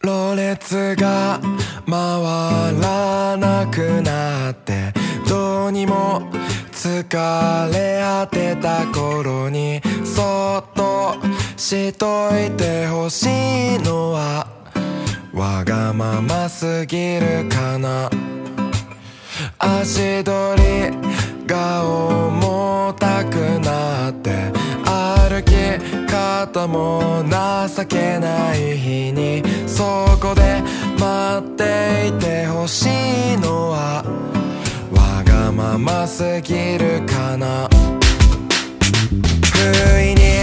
ろれつが回らなくなってどうにも疲れ果てた頃にそっとしといてほしいのはわがまますぎるかな。足取り方も情けない日にそこで待っていてほしいのはわがまますぎるかな。不意に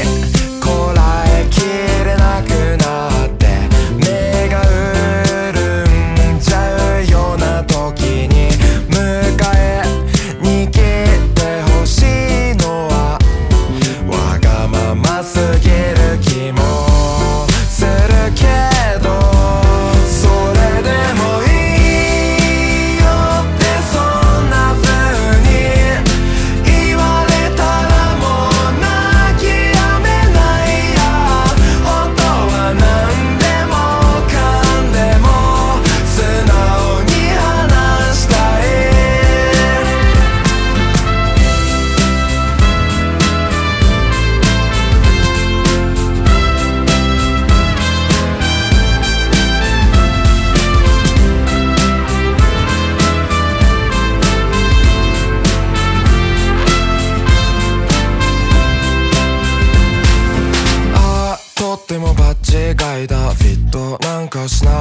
もバッチガイだフィットなんかしない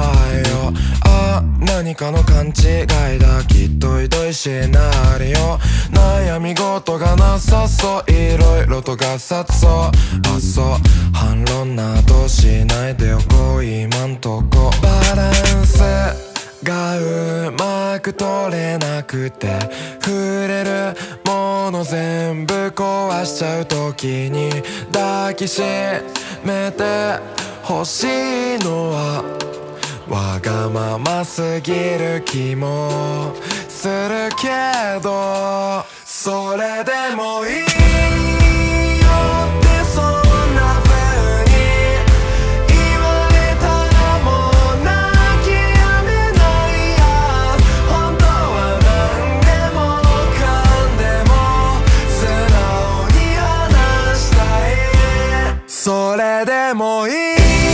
よ。あ何かの勘違いだ。きっとひどいシナリオ。悩み事がなさそう。いろいろとガサツそう。あそう。反論などしないでおこ今んとこ。バランスがうまく取れなくて触れるもの全部壊しちゃう時に抱きしめて欲しいのはわがまますぎる気もするけどそれでもいい。もいい